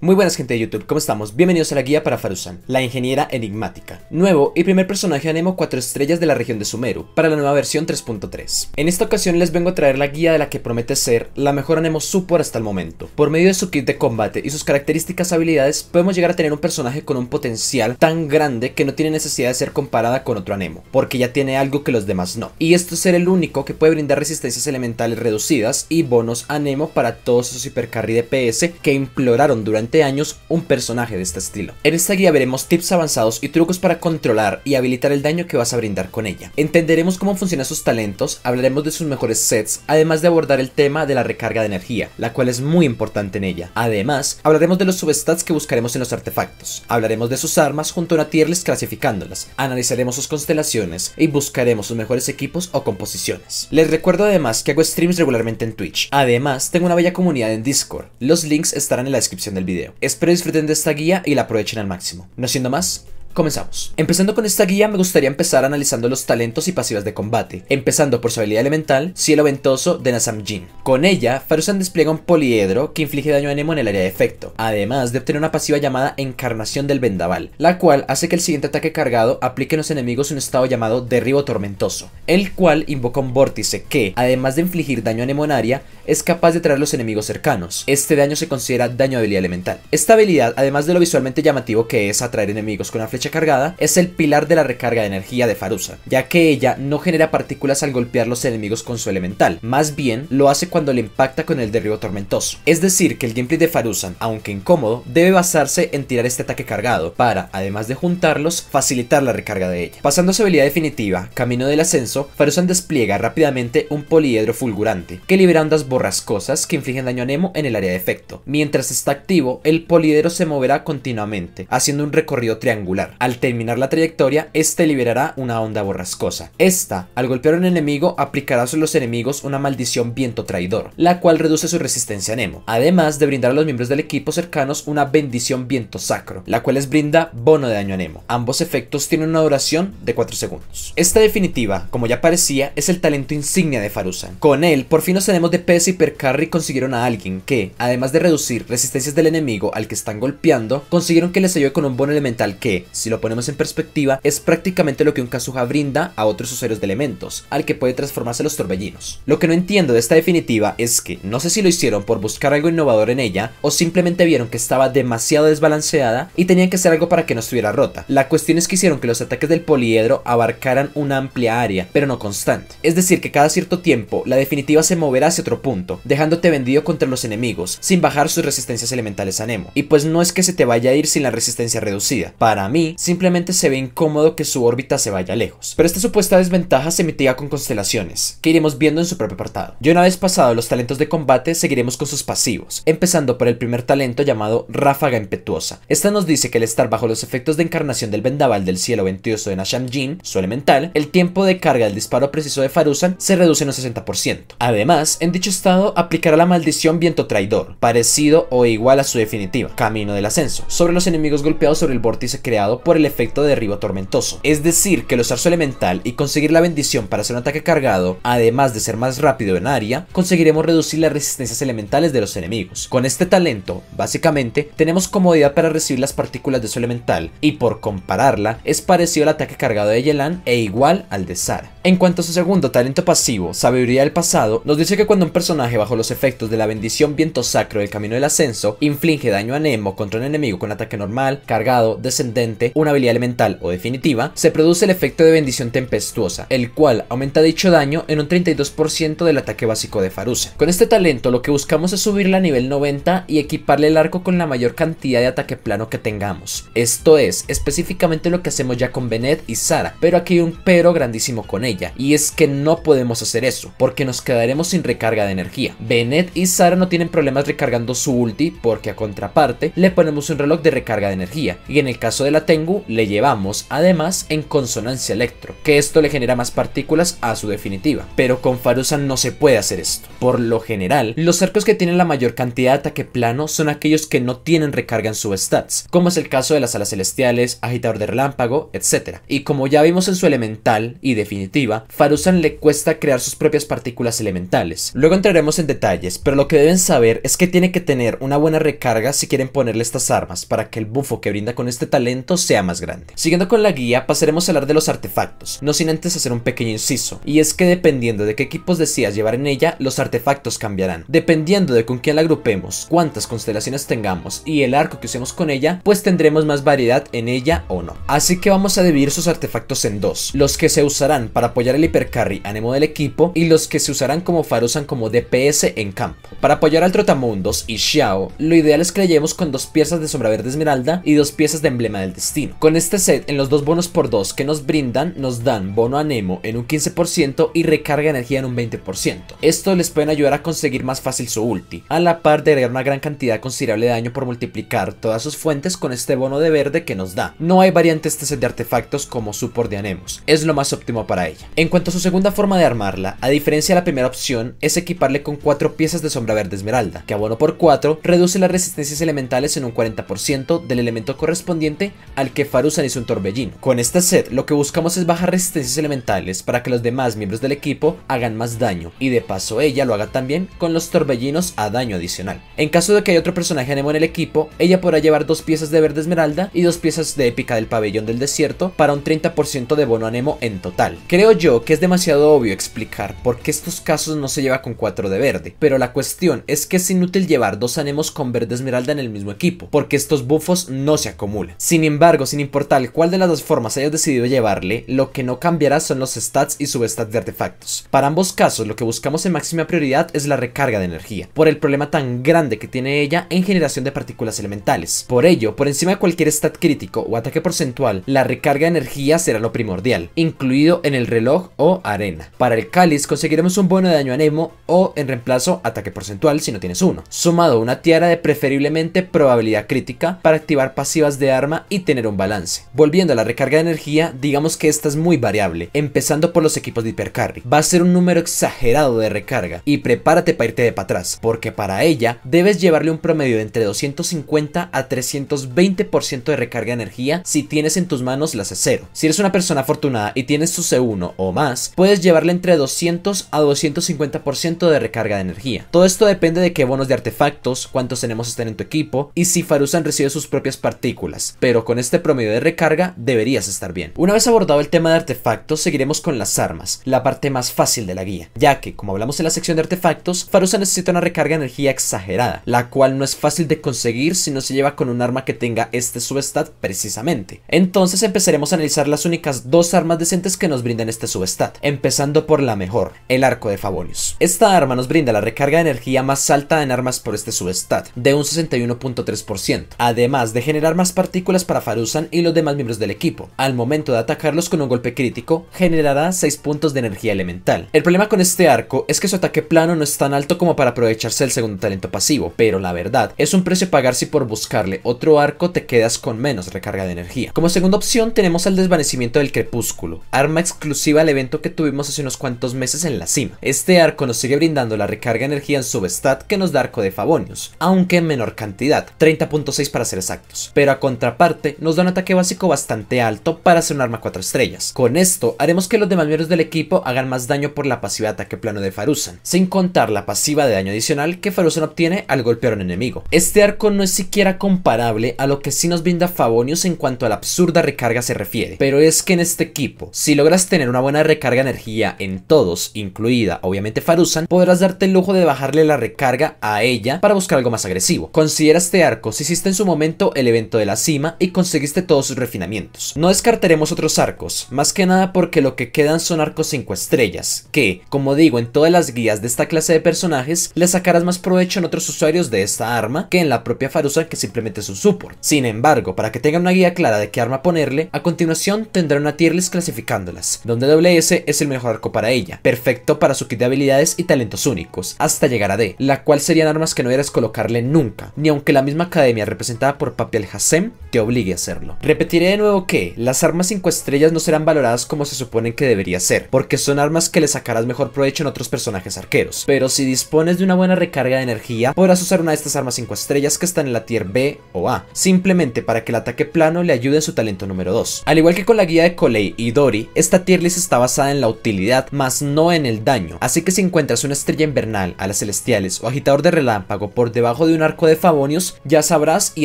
Muy buenas gente de YouTube, ¿cómo estamos? Bienvenidos a la guía para Farusan, la ingeniera enigmática, nuevo y primer personaje anemo 4 estrellas de la región de Sumeru, para la nueva versión 3.3. En esta ocasión les vengo a traer la guía de la que promete ser la mejor anemo support hasta el momento. Por medio de su kit de combate y sus características habilidades, podemos llegar a tener un personaje con un potencial tan grande que no tiene necesidad de ser comparada con otro anemo, porque ya tiene algo que los demás no. Y esto es ser el único que puede brindar resistencias elementales reducidas y bonos anemo para todos esos hipercarry de PS que imploraron durante años un personaje de este estilo. En esta guía veremos tips avanzados y trucos para controlar y habilitar el daño que vas a brindar con ella. Entenderemos cómo funcionan sus talentos, hablaremos de sus mejores sets, además de abordar el tema de la recarga de energía, la cual es muy importante en ella. Además, hablaremos de los substats que buscaremos en los artefactos, hablaremos de sus armas junto a una tier list clasificándolas, analizaremos sus constelaciones y buscaremos sus mejores equipos o composiciones. Les recuerdo además que hago streams regularmente en Twitch. Además, tengo una bella comunidad en Discord. Los links estarán en la descripción del video. Espero disfruten de esta guía y la aprovechen al máximo. No siendo más, Comenzamos. Empezando con esta guía me gustaría empezar analizando los talentos y pasivas de combate, empezando por su habilidad elemental, Cielo Ventoso de Nasam Jin. Con ella, Farusan despliega un poliedro que inflige daño a Nemo en el área de efecto, además de obtener una pasiva llamada Encarnación del Vendaval, la cual hace que el siguiente ataque cargado aplique a los enemigos un estado llamado Derribo Tormentoso, el cual invoca un vórtice que, además de infligir daño a Nemo en área, es capaz de traer a los enemigos cercanos. Este daño se considera daño de habilidad elemental. Esta habilidad, además de lo visualmente llamativo que es atraer enemigos con una flecha cargada, es el pilar de la recarga de energía de Farusa, ya que ella no genera partículas al golpear los enemigos con su elemental, más bien lo hace cuando le impacta con el derribo tormentoso. Es decir, que el gameplay de Farusan, aunque incómodo, debe basarse en tirar este ataque cargado, para, además de juntarlos, facilitar la recarga de ella. Pasando a su habilidad definitiva, Camino del Ascenso, Farusan despliega rápidamente un poliedro fulgurante, que libera ondas borrascosas que infligen daño a Nemo en el área de efecto. Mientras está activo, el poliedro se moverá continuamente, haciendo un recorrido triangular. Al terminar la trayectoria, este liberará una onda borrascosa. Esta, al golpear a un enemigo, aplicará sobre los enemigos una maldición viento traidor, la cual reduce su resistencia a Nemo, además de brindar a los miembros del equipo cercanos una bendición viento sacro, la cual les brinda bono de daño a Nemo. Ambos efectos tienen una duración de 4 segundos. Esta definitiva, como ya parecía, es el talento insignia de Farusan. Con él, por fin nos tenemos de PS y Percarry consiguieron a alguien que, además de reducir resistencias del enemigo al que están golpeando, consiguieron que les ayude con un bono elemental que, si lo ponemos en perspectiva, es prácticamente lo que un Kazuha brinda a otros usuarios de elementos, al que puede transformarse los torbellinos. Lo que no entiendo de esta definitiva es que no sé si lo hicieron por buscar algo innovador en ella, o simplemente vieron que estaba demasiado desbalanceada y tenían que hacer algo para que no estuviera rota. La cuestión es que hicieron que los ataques del poliedro abarcaran una amplia área, pero no constante. Es decir, que cada cierto tiempo la definitiva se moverá hacia otro punto, dejándote vendido contra los enemigos, sin bajar sus resistencias elementales a Nemo. Y pues no es que se te vaya a ir sin la resistencia reducida. Para mí, simplemente se ve incómodo que su órbita se vaya lejos. Pero esta supuesta desventaja se mitiga con constelaciones, que iremos viendo en su propio apartado. Y una vez pasado los talentos de combate, seguiremos con sus pasivos, empezando por el primer talento llamado Ráfaga Impetuosa. Esta nos dice que al estar bajo los efectos de encarnación del vendaval del cielo ventuoso de Nasham Jin, su elemental, el tiempo de carga del disparo preciso de Farusan se reduce en un 60%. Además, en dicho estado aplicará la maldición viento traidor, parecido o igual a su definitiva, camino del ascenso, sobre los enemigos golpeados sobre el vórtice creado por el efecto de derribo tormentoso. Es decir, que el usar su elemental y conseguir la bendición para hacer un ataque cargado, además de ser más rápido en área, conseguiremos reducir las resistencias elementales de los enemigos. Con este talento, básicamente, tenemos comodidad para recibir las partículas de su elemental, y por compararla, es parecido al ataque cargado de Yelan e igual al de Sara. En cuanto a su segundo talento pasivo, Sabiduría del Pasado, nos dice que cuando un personaje bajo los efectos de la bendición Viento Sacro del Camino del Ascenso inflige daño a Nemo contra un enemigo con ataque normal, cargado, descendente, una habilidad elemental o definitiva, se produce el efecto de bendición tempestuosa, el cual aumenta dicho daño en un 32% del ataque básico de Farusa. Con este talento lo que buscamos es subirla a nivel 90 y equiparle el arco con la mayor cantidad de ataque plano que tengamos. Esto es específicamente lo que hacemos ya con Benet y Sara, pero aquí hay un pero grandísimo con ella, y es que no podemos hacer eso, porque nos quedaremos sin recarga de energía. Benet y Sara no tienen problemas recargando su ulti porque a contraparte le ponemos un reloj de recarga de energía, y en el caso de la Le llevamos además en consonancia electro, que esto le genera más partículas a su definitiva, pero con Farusan no se puede hacer esto. Por lo general, los arcos que tienen la mayor cantidad de ataque plano son aquellos que no tienen recarga en sus stats, como es el caso de las alas celestiales, agitador de relámpago, etc. Y como ya vimos en su elemental y definitiva, Farusan le cuesta crear sus propias partículas elementales. Luego entraremos en detalles, pero lo que deben saber es que tiene que tener una buena recarga si quieren ponerle estas armas para que el bufo que brinda con este talento sea más grande. Siguiendo con la guía, pasaremos a hablar de los artefactos, no sin antes hacer un pequeño inciso, y es que dependiendo de qué equipos decidas llevar en ella, los artefactos cambiarán. Dependiendo de con quién la agrupemos, cuántas constelaciones tengamos y el arco que usemos con ella, pues tendremos más variedad en ella o no. Así que vamos a dividir sus artefactos en dos, los que se usarán para apoyar el hipercarry anemo del equipo y los que se usarán como Farusan como DPS en campo. Para apoyar al Trotamundos y Xiao, lo ideal es que le llevemos con dos piezas de sombra verde esmeralda y dos piezas de emblema del destino. Con este set, en los dos bonos por dos que nos brindan, nos dan bono a Nemo en un 15% y recarga energía en un 20%. Esto les pueden ayudar a conseguir más fácil su ulti, a la par de agregar una gran cantidad considerable de daño por multiplicar todas sus fuentes con este bono de verde que nos da. No hay variante este set de artefactos como support de Anemos, es lo más óptimo para ella. En cuanto a su segunda forma de armarla, a diferencia de la primera opción, es equiparle con 4 piezas de sombra verde esmeralda, que a bono por 4 reduce las resistencias elementales en un 40% del elemento correspondiente al que Farusan hizo un torbellino. Con este set lo que buscamos es bajar resistencias elementales para que los demás miembros del equipo hagan más daño y de paso ella lo haga también con los torbellinos a daño adicional. En caso de que haya otro personaje anemo en el equipo, ella podrá llevar dos piezas de verde esmeralda y dos piezas de épica del pabellón del desierto para un 30% de bono anemo en total. Creo yo que es demasiado obvio explicar por qué estos casos no se lleva con 4 de verde, pero la cuestión es que es inútil llevar dos anemos con verde esmeralda en el mismo equipo, porque estos buffos no se acumulan. Sin embargo, sin importar cuál de las dos formas hayas decidido llevarle, lo que no cambiará son los stats y substats de artefactos. Para ambos casos, lo que buscamos en máxima prioridad es la recarga de energía, por el problema tan grande que tiene ella en generación de partículas elementales. Por ello, por encima de cualquier stat crítico o ataque porcentual, la recarga de energía será lo primordial, incluido en el reloj o arena. Para el cáliz conseguiremos un bono de daño a o en reemplazo ataque porcentual si no tienes uno, sumado una tiara de preferiblemente probabilidad crítica para activar pasivas de arma y tener un balance. Volviendo a la recarga de energía, digamos que esta es muy variable, empezando por los equipos de hipercarry. Va a ser un número exagerado de recarga y prepárate para irte de para atrás, porque para ella debes llevarle un promedio de entre 250 a 320% de recarga de energía si tienes en tus manos la C0. Si eres una persona afortunada y tienes su C1 o más, puedes llevarle entre 200 a 250% de recarga de energía. Todo esto depende de qué bonos de artefactos, cuántos tenemos estén en tu equipo y si Farusan recibe sus propias partículas, pero con este promedio de recarga deberías estar bien. Una vez abordado el tema de artefactos, seguiremos con las armas, la parte más fácil de la guía, ya que, como hablamos en la sección de artefactos, Farusan necesita una recarga de energía exagerada, la cual no es fácil de conseguir si no se lleva con un arma que tenga este substat precisamente. Entonces empezaremos a analizar las únicas dos armas decentes que nos brindan este substat, empezando por la mejor, el arco de Favonius. Esta arma nos brinda la recarga de energía más alta en armas por este substat, de un 61.3%, además de generar más partículas para Farusan y los demás miembros del equipo. Al momento de atacarlos con un golpe crítico, generará 6 puntos de energía elemental. El problema con este arco es que su ataque plano no es tan alto como para aprovecharse del segundo talento pasivo, pero la verdad es un precio pagar si por buscarle otro arco te quedas con menos recarga de energía. Como segunda opción tenemos el desvanecimiento del crepúsculo, arma exclusiva al evento que tuvimos hace unos cuantos meses en la cima. Este arco nos sigue brindando la recarga de energía en substat que nos da arco de Favonius, aunque en menor cantidad, 30.6 para ser exactos, pero a contraparte nos da un ataque básico bastante alto para ser un arma 4 estrellas. Con esto haremos que los demás miembros del equipo hagan más daño por la pasiva de ataque plano de Farusan, sin contar la pasiva de daño adicional que Farusan obtiene al golpear a un enemigo. Este arco no es siquiera comparable a lo que sí nos brinda Favonius en cuanto a la absurda recarga se refiere, pero es que en este equipo, si logras tener una buena recarga de energía en todos, incluida obviamente Farusan, podrás darte el lujo de bajarle la recarga a ella para buscar algo más agresivo. Considera este arco si hiciste en su momento el evento de la cima y conseguiste todos sus refinamientos. No descartaremos otros arcos, más que nada porque lo que quedan son arcos 5 estrellas, que, como digo en todas las guías de esta clase de personajes, le sacarás más provecho en otros usuarios de esta arma que en la propia Farusan que simplemente es un support. Sin embargo, para que tengan una guía clara de qué arma ponerle, a continuación tendrá una tier list clasificándolas, donde WS es el mejor arco para ella, perfecto para su kit de habilidades y talentos únicos, hasta llegar a D, la cual serían armas que no debes colocarle nunca, ni aunque la misma academia representada por Papi Hassem te obligue a. Repetiré de nuevo que las armas 5 estrellas no serán valoradas como se suponen que debería ser, porque son armas que le sacarás mejor provecho en otros personajes arqueros, pero si dispones de una buena recarga de energía, podrás usar una de estas armas 5 estrellas que están en la tier B o A, simplemente para que el ataque plano le ayude en su talento número 2. Al igual que con la guía de Coley y Dory, esta tier list está basada en la utilidad, más no en el daño, así que si encuentras una estrella invernal, a las celestiales o agitador de relámpago por debajo de un arco de Favonius, ya sabrás y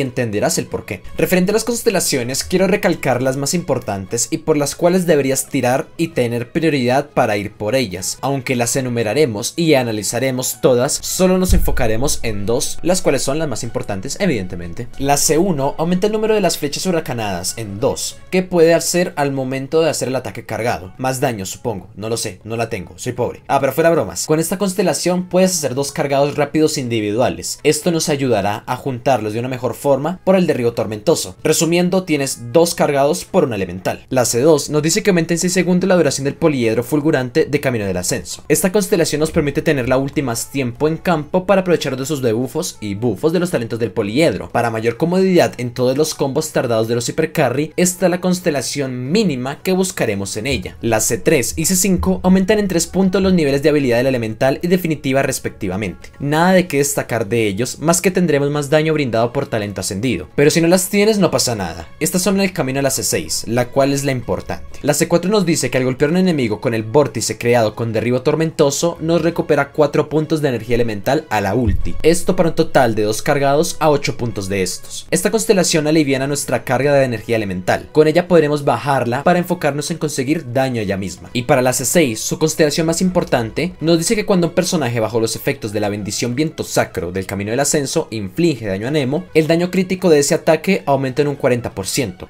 entenderás el porqué. Referente a las quiero recalcar las más importantes y por las cuales deberías tirar y tener prioridad para ir por ellas. Aunque las enumeraremos y analizaremos todas, solo nos enfocaremos en dos, las cuales son las más importantes evidentemente. La C1 aumenta el número de las flechas huracanadas en 2, que puede hacer al momento de hacer el ataque cargado. Más daño supongo, no lo sé, no la tengo, soy pobre. Ah, pero fuera bromas. Con esta constelación puedes hacer dos cargados rápidos individuales. Esto nos ayudará a juntarlos de una mejor forma por el derribo tormentoso. Resumiendo, tienes dos cargados por un elemental. La C2 nos dice que aumenta en 6 segundos la duración del poliedro fulgurante de camino del ascenso. Esta constelación nos permite tener la última tiempo en campo para aprovechar de sus debuffos y buffos de los talentos del poliedro. Para mayor comodidad en todos los combos tardados de los hipercarry, esta es la constelación mínima que buscaremos en ella. Las C3 y C5 aumentan en 3 puntos los niveles de habilidad del elemental y definitiva respectivamente. Nada de que destacar de ellos, más que tendremos más daño brindado por talento ascendido. Pero si no las tienes no pasa nada. Estas son el camino a la C6, la cual es la importante. La C4 nos dice que al golpear un enemigo con el vórtice creado con derribo tormentoso, nos recupera 4 puntos de energía elemental a la ulti. Esto para un total de 2 cargados a 8 puntos de estos. Esta constelación aliviana nuestra carga de energía elemental. Con ella podremos bajarla para enfocarnos en conseguir daño ella misma. Y para la C6, su constelación más importante, nos dice que cuando un personaje bajo los efectos de la bendición viento sacro del camino del ascenso inflige daño a Nemo, el daño crítico de ese ataque aumenta en un 40%.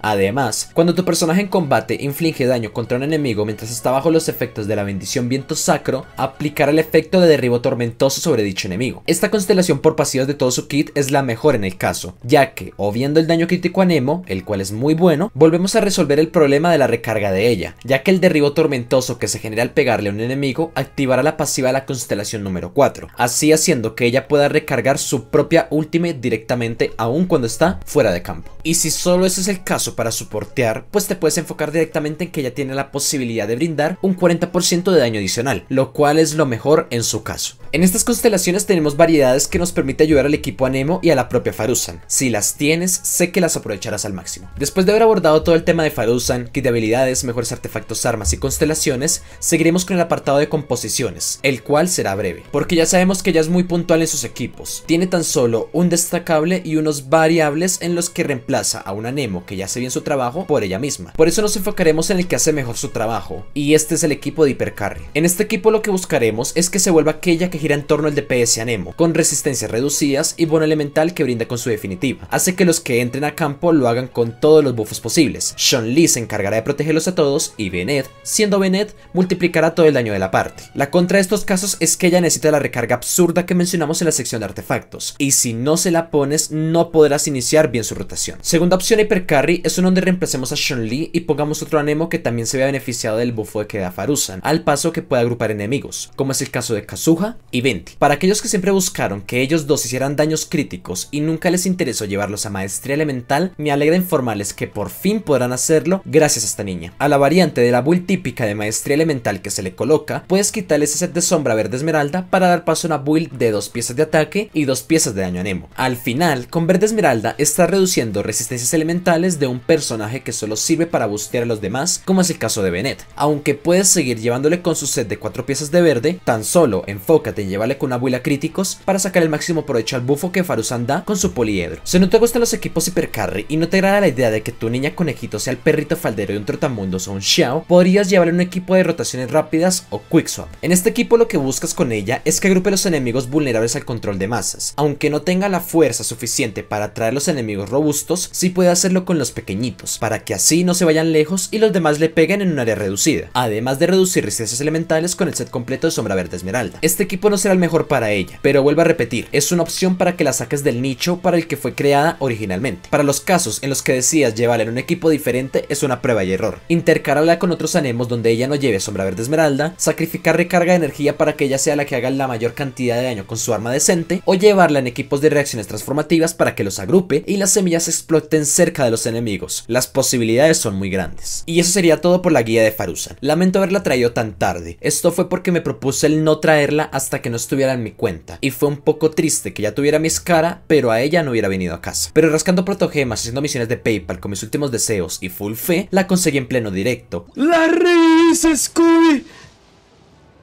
Además, cuando tu personaje en combate inflige daño contra un enemigo mientras está bajo los efectos de la bendición viento sacro, aplicará el efecto de derribo tormentoso sobre dicho enemigo. Esta constelación por pasivas de todo su kit es la mejor en el caso, ya que, o viendo el daño crítico a Nemo, el cual es muy bueno, volvemos a resolver el problema de la recarga de ella, ya que el derribo tormentoso que se genera al pegarle a un enemigo activará la pasiva de la constelación número 4, así haciendo que ella pueda recargar su propia ultimate directamente aun cuando está fuera de campo. Y si solo ese es el caso para soportear, pues te puedes enfocar directamente en que ella tiene la posibilidad de brindar un 40% de daño adicional, lo cual es lo mejor en su caso. En estas constelaciones tenemos variedades que nos permite ayudar al equipo Anemo y a la propia Farusan. Si las tienes, sé que las aprovecharás al máximo. Después de haber abordado todo el tema de Farusan, kit de habilidades, mejores artefactos, armas y constelaciones, seguiremos con el apartado de composiciones, el cual será breve, porque ya sabemos que ella es muy puntual en sus equipos. Tiene tan solo un destacable y unos variables en los que reemplaza a una Nemo que ya hace bien su trabajo por ella misma. Por eso nos enfocaremos en el que hace mejor su trabajo, y este es el equipo de Hipercarry. En este equipo lo que buscaremos es que se vuelva aquella que gira en torno al DPS Anemo, con resistencias reducidas y bono elemental que brinda con su definitiva. Hace que los que entren a campo lo hagan con todos los buffos posibles. Sean Lee se encargará de protegerlos a todos y Bennett, siendo Bennett, multiplicará todo el daño de la parte. La contra de estos casos es que ella necesita la recarga absurda que mencionamos en la sección de artefactos, y si no se la pones no podrás iniciar bien su rotación. Segunda opción Hypercarry es una donde reemplacemos a Sean Lee y pongamos otro Anemo que también se vea beneficiado del buffo que da Farusan, al paso que pueda agrupar enemigos, como es el caso de Kazuha y Venti. Para aquellos que siempre buscaron que ellos dos hicieran daños críticos y nunca les interesó llevarlos a maestría elemental, me alegra informarles que por fin podrán hacerlo gracias a esta niña. A la variante de la build típica de maestría elemental que se le coloca, puedes quitarle ese set de sombra verde esmeralda para dar paso a una build de dos piezas de ataque y dos piezas de daño a Nemo. Al final, con verde esmeralda está reduciendo resistencias elementales de un personaje que solo sirve para bustear a los demás, como es el caso de Bennett. Aunque puedes seguir llevándole con su set de cuatro piezas de verde, tan solo enfócate en llevarle con una build a críticos para sacar el máximo provecho al bufo que Farusan da con su poliedro. Si no te gustan los equipos hipercarry y no te agrada la idea de que tu niña conejito sea el perrito faldero de un trotamundos o un Xiao, podrías llevarle un equipo de rotaciones rápidas o quickswap. En este equipo lo que buscas con ella es que agrupe los enemigos vulnerables al control de masas. Aunque no tenga la fuerza suficiente para atraer los enemigos robustos, sí puede hacerlo con los pequeñitos, para que así no se vayan lejos y los demás le peguen en un área reducida. Además de reducir resistencias elementales con el set completo de sombra verde esmeralda. Este equipo no será el mejor para ella, pero vuelvo a repetir, es una opción para que la saques del nicho para el que fue creada originalmente. Para los casos en los que decidas llevarla en un equipo diferente es una prueba y error. Intercalarla con otros anemos donde ella no lleve sombra verde esmeralda, sacrificar recarga de energía para que ella sea la que haga la mayor cantidad de daño con su arma decente, o llevarla en equipos de reacciones transformativas para que los agrupe y las semillas exploten cerca de los enemigos. Las posibilidades son muy grandes. Y eso sería todo por la guía de Farusan. Lamento haberla traído tan tarde. Esto fue porque me propuse el no traerla hasta que no estuviera en mi cuenta. Y fue un poco triste que ya tuviera mi escara, pero a ella no hubiera venido a casa. Pero rascando protogemas, haciendo misiones de PayPal con mis últimos deseos y full fe, la conseguí en pleno directo. ¡La revisa, Scooby!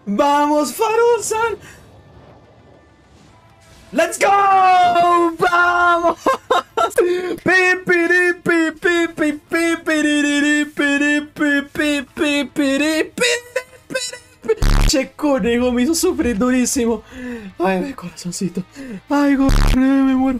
¡Vamos, Farusan! ¡Let's go! ¡Vamos! Che conejo me hizo sufrir durísimo. Ay, mi corazoncito. Ay, me muero.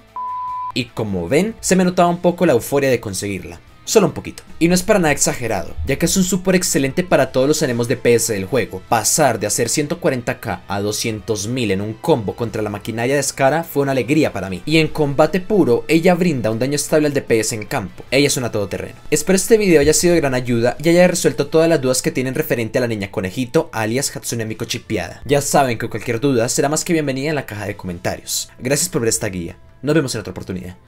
Y como ven, se me notaba un poco la euforia de conseguirla. Solo un poquito. Y no es para nada exagerado, ya que es un super excelente para todos los anemos de PS del juego. Pasar de hacer 140k a 200.000 en un combo contra la maquinaria de Skara fue una alegría para mí. Y en combate puro, ella brinda un daño estable al DPS en campo. Ella es una todoterreno. Espero este video haya sido de gran ayuda y haya resuelto todas las dudas que tienen referente a la niña conejito, alias Hatsune Miku chipeada. Ya saben que cualquier duda será más que bienvenida en la caja de comentarios. Gracias por ver esta guía. Nos vemos en otra oportunidad.